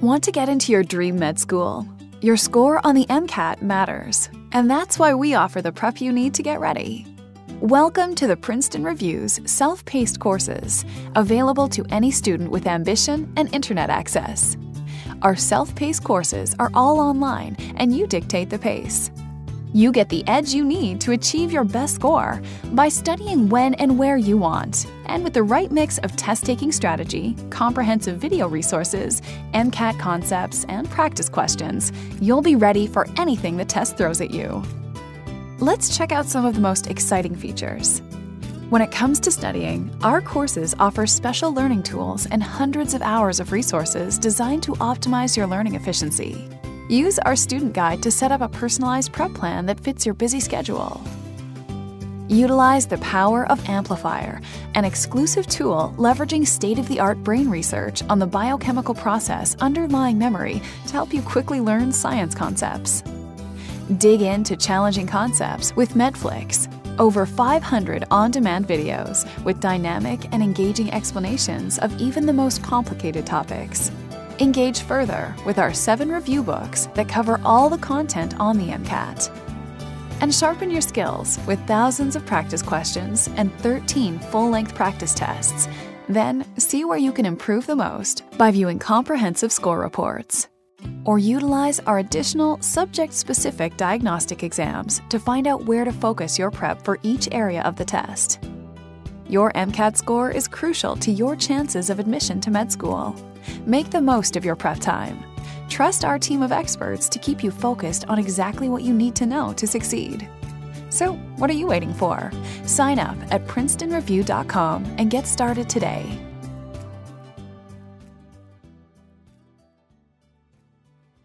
Want to get into your dream med school? Your score on the MCAT matters, and that's why we offer the prep you need to get ready. Welcome to the Princeton Review's self paced courses, available to any student with ambition and internet access. Our self paced courses are all online, and you dictate the pace. You get the edge you need to achieve your best score by studying when and where you want. And with the right mix of test taking strategy, comprehensive video resources, MCAT concepts, and practice questions, you'll be ready for anything the test throws at you. Let's check out some of the most exciting features. When it comes to studying, our courses offer special learning tools and hundreds of hours of resources designed to optimize your learning efficiency. Use our student guide to set up a personalized prep plan that fits your busy schedule. Utilize the power of Amplifire, an exclusive tool leveraging state of the art brain research on the biochemical process underlying memory to help you quickly learn science concepts. Dig into challenging concepts with Medflix. Over 500 on demand videos with dynamic and engaging explanations of even the most complicated topics. Engage further with our seven review books that cover all the content on the MCAT. And sharpen your skills with thousands of practice questions and 13 full length practice tests. Then see where you can improve the most by viewing comprehensive score reports. Or utilize our additional subject specific diagnostic exams to find out where to focus your prep for each area of the test. Your MCAT score is crucial to your chances of admission to med school. Make the most of your prep time. Trust our team of experts to keep you focused on exactly what you need to know to succeed. So, what are you waiting for? Sign up at princetonreview.com and get started today.